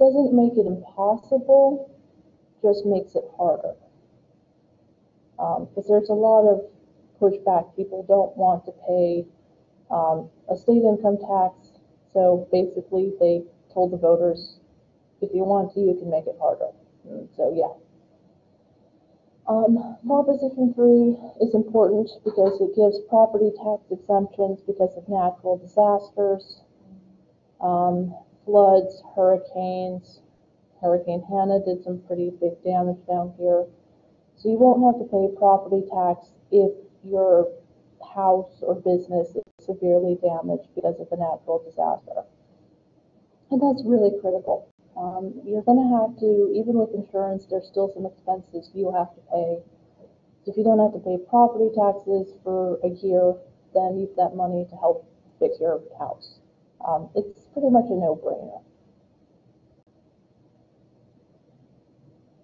Speaker 1: Doesn't make it impossible, just makes it harder. Um, because there's a lot of pushback. People don't want to pay, um, a state income tax. So basically, they told the voters, if you want to, you can make it harder. Mm, So, yeah. Um, Proposition three is important because it gives property tax exemptions because of natural disasters, um, floods, hurricanes. Hurricane Hanna did some pretty big damage down here. So you won't have to pay property tax if your house or business is severely damaged because of a natural disaster. And that's really critical. Um, you're gonna have to, even with insurance, there's still some expenses you have to pay. So If you don't have to pay property taxes for a year, then use that money to help fix your house. Um, it's pretty much a no-brainer.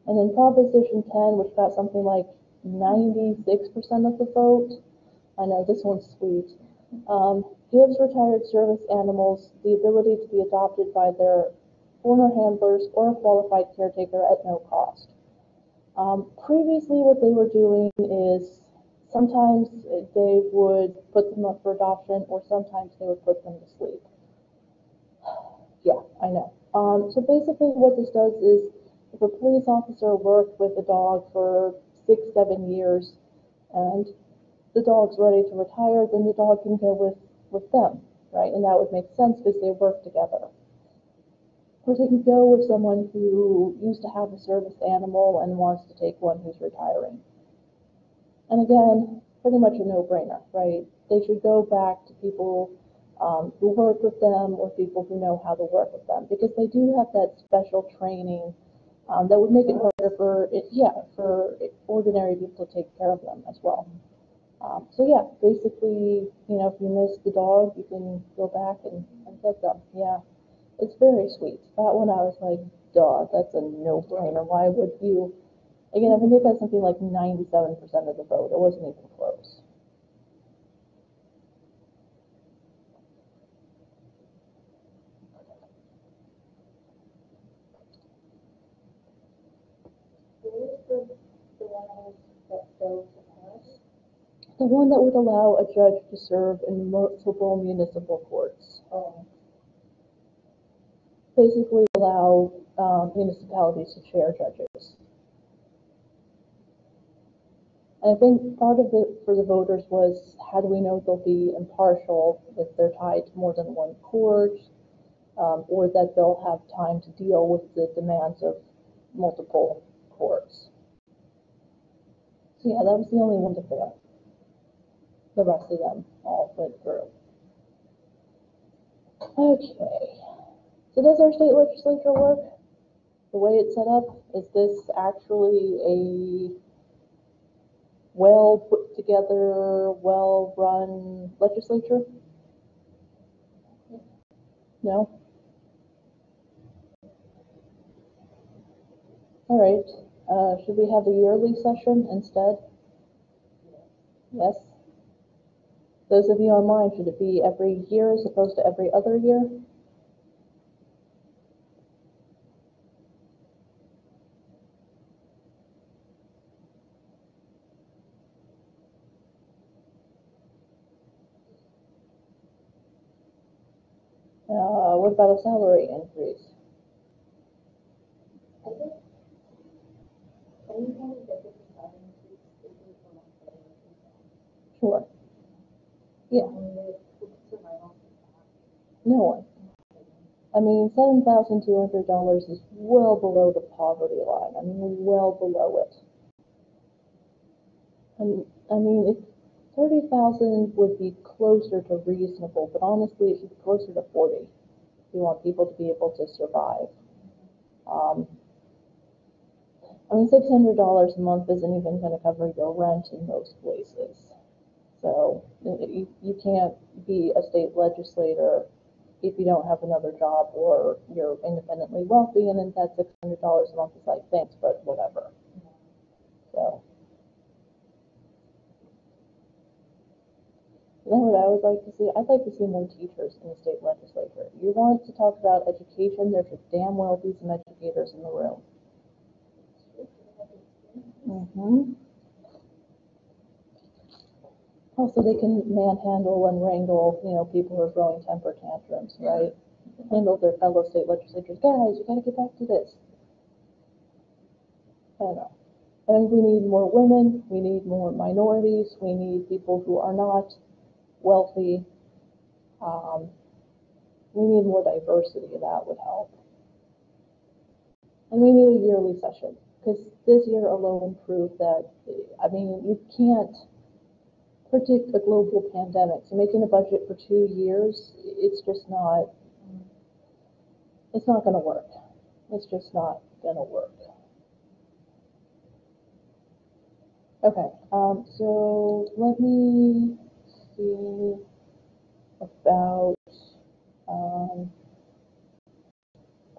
Speaker 1: And then Proposition ten, which got something like ninety-six percent of the vote, I know this one's sweet, um, gives retired service animals the ability to be adopted by their former handlers or a qualified caretaker at no cost. Um, previously, what they were doing is sometimes they would put them up for adoption or sometimes they would put them to sleep. Yeah, I know. Um, so basically what this does is if a police officer worked with a dog for six, seven years and the dog's ready to retire, then the dog can go with, with them, right? And that would make sense because they work together. Or they can go with someone who used to have a service animal and wants to take one who's retiring. And again, pretty much a no-brainer, right? They should go back to people um, who work with them or people who know how to work with them because they do have that special training um, that would make it harder for it, yeah, for ordinary people to take care of them as well. Um, so yeah, basically, you know, if you miss the dog, you can go back and, and get them. Yeah, it's very sweet. That one I was like, duh, that's a no-brainer. Why would you? Again, I think it got something like 97% of the vote. It wasn't even close.
Speaker 3: What is the, the one that failed to pass?
Speaker 1: The one that would allow a judge to serve in multiple municipal courts.
Speaker 3: Oh,
Speaker 1: Basically allow um, municipalities to chair judges. And I think part of it for the voters was, how do we know they'll be impartial if they're tied to more than one court? Um, or that they'll have time to deal with the demands of multiple courts. So yeah, that was the only one to fail. The rest of them all went through. Okay, so does our state legislature work? The way it's set up, is this actually a well put together, well run legislature? No? All right, uh, should we have a yearly session instead? Yes? Those of you online, should it be every year as opposed to every other year? Uh, what about a salary increase?
Speaker 3: I think anytime we get this deciding, it's, it's for my family.
Speaker 1: Sure. Yeah,
Speaker 3: I mean, it's, it's
Speaker 1: no one. I mean, seven thousand two hundred dollars is well below the poverty line. I mean, well below it. And, I mean, if thirty thousand would be closer to reasonable, but honestly, it should be closer to forty. If you want people to be able to survive. Um, I mean, six hundred dollars a month isn't even gonna cover your rent in most places. So you, you can't be a state legislator if you don't have another job or you're independently wealthy and then that six hundred dollars a month is like thanks but whatever. So you know what I would like to see? I'd like to see more teachers in the state legislature. You wanted to talk about education, there should damn well be some educators in the room. Mm-hmm. Also, they can manhandle and wrangle, you know, people who are throwing temper tantrums, right? Handle their fellow state legislators, guys, you gotta get back to this. I don't know. I think we need more women, we need more minorities, we need people who are not wealthy. Um, we need more diversity, that would help. And we need a yearly session, because this year alone proved that, I mean, you can't predict a global pandemic. So making a budget for two years, it's just not, it's not gonna work. It's just not gonna work. Okay, um, so let me see about, um,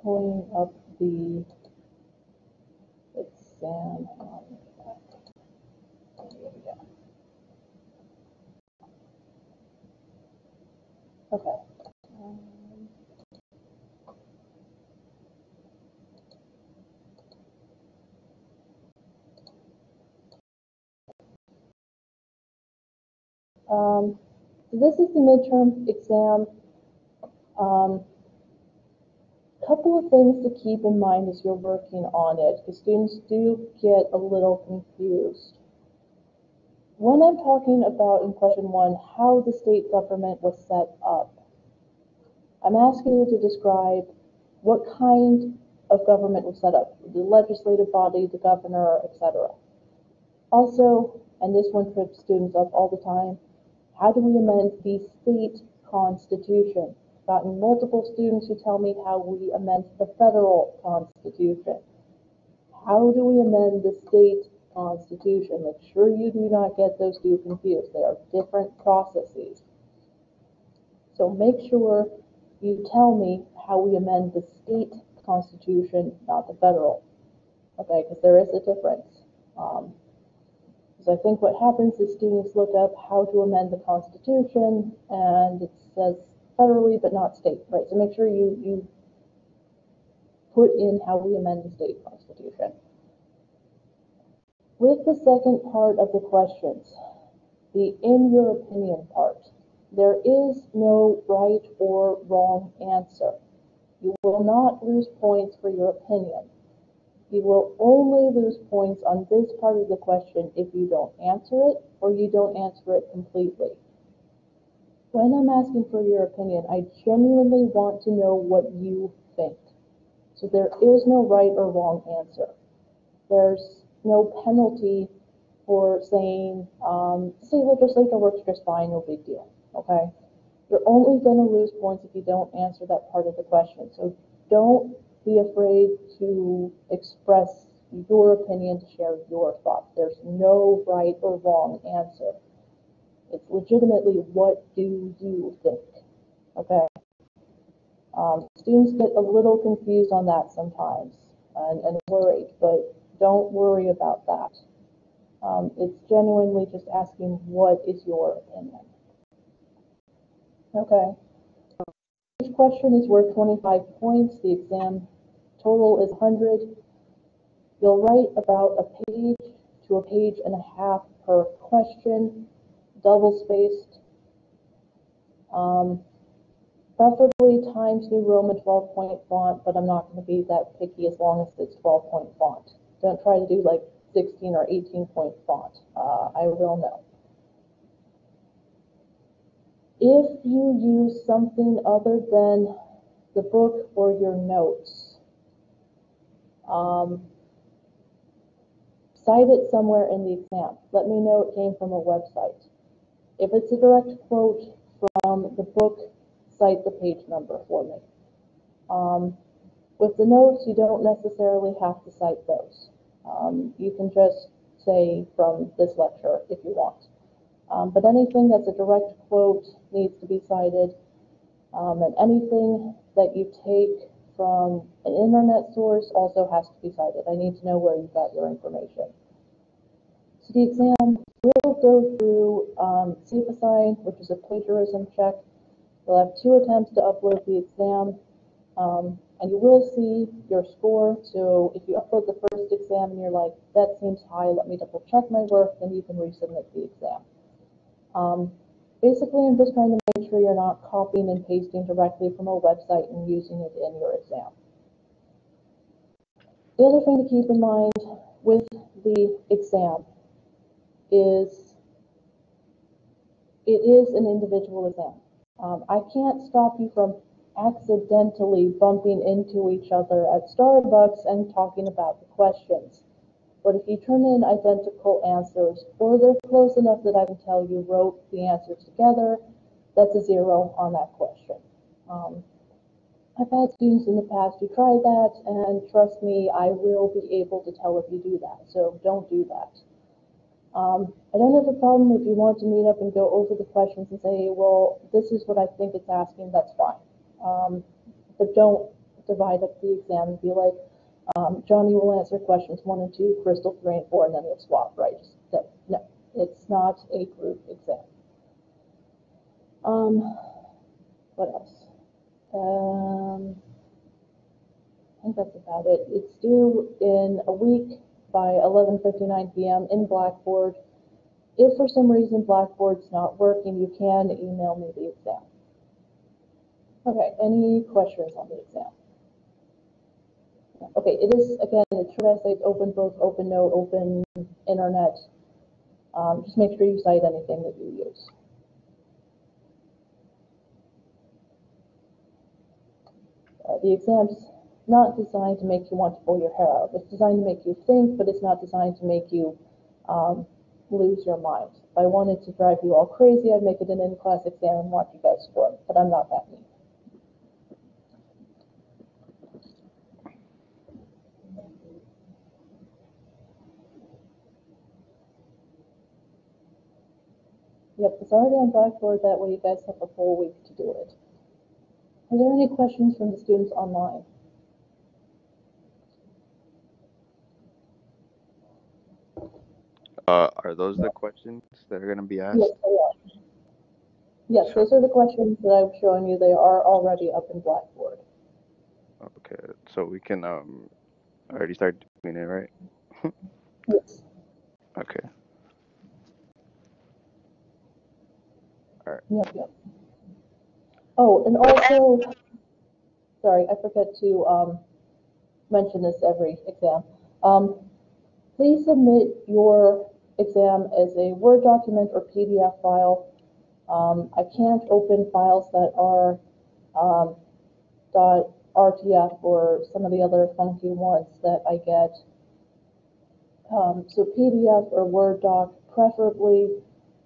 Speaker 1: pulling up the exam. Hang on. Here we go. Okay. Um, so this is the midterm exam. Um, couple of things to keep in mind as you're working on it, because students do get a little confused. When I'm talking about in question one, how the state government was set up, I'm asking you to describe what kind of government was set up, the legislative body, the governor, etc. Also, and this one trips students up all the time, how do we amend the state constitution? I've Gotten multiple students who tell me how we amend the federal constitution. How do we amend the state constitution? Make sure you do not get those two confused. They are different processes. So make sure you tell me how we amend the state constitution, not the federal. Okay, because there is a difference. Um, because I think what happens is students look up how to amend the Constitution and it says federally but not state, right? So make sure you, you put in how we amend the state constitution. With the second part of the questions, the in your opinion part, there is no right or wrong answer. You will not lose points for your opinion. You will only lose points on this part of the question if you don't answer it or you don't answer it completely. When I'm asking for your opinion, I genuinely want to know what you think. So there is no right or wrong answer. There's no penalty for saying, um, state legislature works just fine, no big deal, okay? You're only gonna lose points if you don't answer that part of the question. So don't be afraid to express your opinion, to share your thoughts. There's no right or wrong answer. It's legitimately what do you think? Okay. Um, students get a little confused on that sometimes and, and worried, but don't worry about that. Um, it's genuinely just asking what is your opinion. Okay. Each question is worth 25 points. The exam total is 100. You'll write about a page to a page and a half per question, double spaced. Um, preferably Times New Roman 12 point font, but I'm not going to be that picky as long as it's 12 point font. Don't try to do like 16 or 18 point font. Uh, I will know. If you use something other than the book or your notes, um, cite it somewhere in the exam. Let me know it came from a website. If it's a direct quote from the book, cite the page number for me. Um, with the notes, you don't necessarily have to cite those. Um, you can just say from this lecture if you want. Um, but anything that's a direct quote needs to be cited. Um, and anything that you take from an internet source also has to be cited. I need to know where you got your information. So the exam will go through um, Assign, which is a plagiarism check. You'll have two attempts to upload the exam, um, and you will see your score. So if you upload the first exam and you're like, that seems high, let me double check my work, then you can resubmit the exam. Um, basically, I'm just trying to make sure you're not copying and pasting directly from a website and using it in your exam. The other thing to keep in mind with the exam is it is an individual exam. Um, I can't stop you from accidentally bumping into each other at Starbucks and talking about the questions. But if you turn in identical answers, or they're close enough that I can tell you wrote the answers together, that's a zero on that question. Um, I've had students in the past who try that, and trust me, I will be able to tell if you do that, so don't do that. Um, I don't have a problem if you want to meet up and go over the questions and say, well, this is what I think it's asking, that's fine. Um, but don't divide up the exam and be like, um, Johnny will answer questions one and two, Crystal three and four, and then you'll swap, right? Just that, no, it's not a group exam. Um, what else? Um, I think that's about it. It's due in a week by 11:59 p.m. in Blackboard. If for some reason Blackboard's not working, you can email me the exam. Okay, any questions on the exam? Okay, it is, again, it's should I say it's open book, open note, open internet. Um, just make sure you cite anything that you use. Uh, the exam's not designed to make you want to pull your hair out. It's designed to make you think, but it's not designed to make you um, lose your mind. If I wanted to drive you all crazy, I'd make it an in-class exam and watch you guys score, but I'm not that mean. Yep, it's already on Blackboard, that way you guys have a full week to do it. Are there any questions from the students online?
Speaker 2: Uh, are those the questions that are gonna be asked?
Speaker 1: Yes, they are. Yes, those are the questions that I'm showing you, they are already up in Blackboard.
Speaker 2: Okay, so we can um already start doing it, right?
Speaker 1: Yes.
Speaker 2: Okay.
Speaker 1: Yep, yep. Oh, and also, sorry, I forget to, um, mention this every exam. Um, please submit your exam as a Word document or PDF file. Um, I can't open files that are, um, dot RTF or some of the other funky ones that I get. Um, so PDF or Word doc preferably.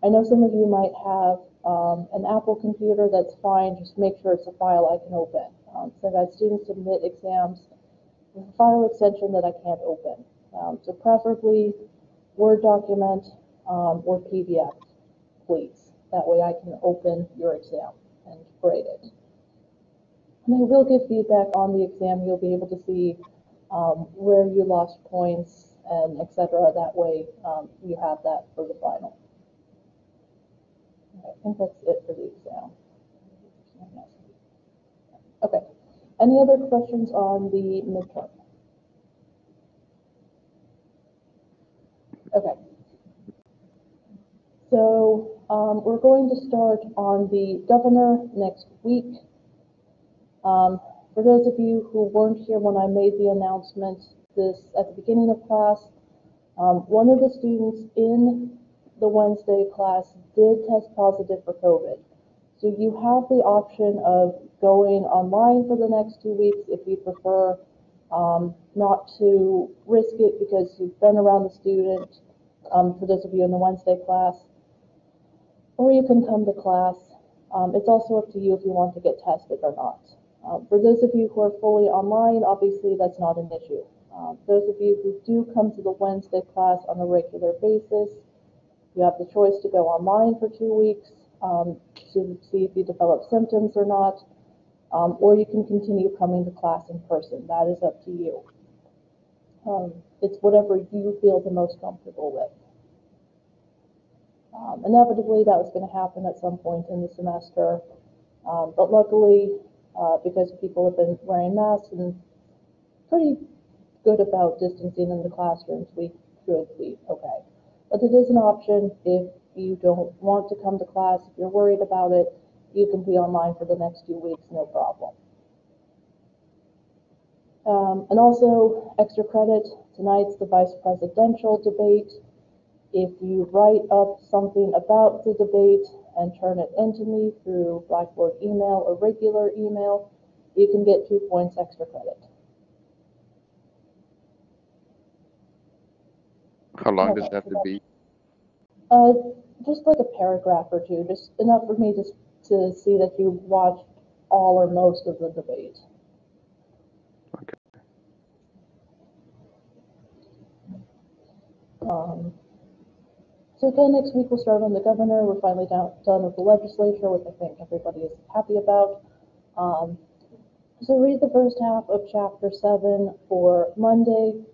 Speaker 1: I know some of you might have um, an Apple computer, that's fine, just make sure it's a file I can open. Um, so I've had students submit exams with a file extension that I can't open. Um, so preferably Word document um, or PDF, please. That way I can open your exam and grade it. And I will give feedback on the exam. You'll be able to see um, where you lost points and et cetera. That way um, you have that for the final. I think that's it for the exam. Okay, any other questions on the midterm? Okay. So, um, we're going to start on the governor next week. Um, for those of you who weren't here when I made the announcement this, at the beginning of class, um, one of the students in the Wednesday class did test positive for COVID. So you have the option of going online for the next two weeks if you prefer um, not to risk it because you've been around the student, um, for those of you in the Wednesday class. Or you can come to class. Um, it's also up to you if you want to get tested or not. Um, for those of you who are fully online, obviously that's not an issue. Um, those of you who do come to the Wednesday class on a regular basis, you have the choice to go online for two weeks um, to see if you develop symptoms or not, um, or you can continue coming to class in person. That is up to you. Um, it's whatever you feel the most comfortable with. Um, inevitably, that was gonna happen at some point in the semester. Um, but luckily, uh, because people have been wearing masks and pretty good about distancing in the classrooms, we should be okay. But it is an option if you don't want to come to class, if you're worried about it, you can be online for the next two weeks, no problem. Um, and also, extra credit, tonight's the vice presidential debate. If you write up something about the debate and turn it into me through Blackboard email or regular email, you can get two points extra credit.
Speaker 2: How long does it have to be?
Speaker 1: Uh, just like a paragraph or two, just enough for me to, to see that you watched all or most of the debate.
Speaker 2: Okay.
Speaker 1: Um, so again, next week we'll start on the governor. We're finally down, done with the legislature, which I think everybody is happy about. Um, so read the first half of chapter seven for Monday.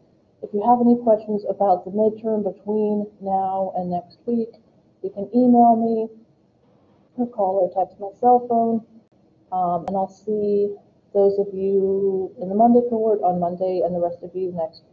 Speaker 1: If you have any questions about the midterm between now and next week, you can email me or call or text my cell phone. Um, and I'll see those of you in the Monday cohort on Monday and the rest of you next